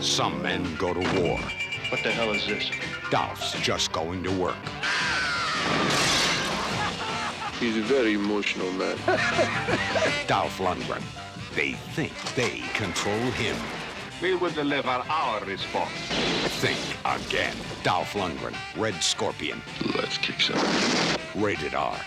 Some men go to war. What the hell is this? Dolph's just going to work. He's a very emotional man. Dolph Lundgren. They think they control him. We will deliver our response. Think again. Dolph Lundgren, Red Scorpion. Let's kick some. Rated R.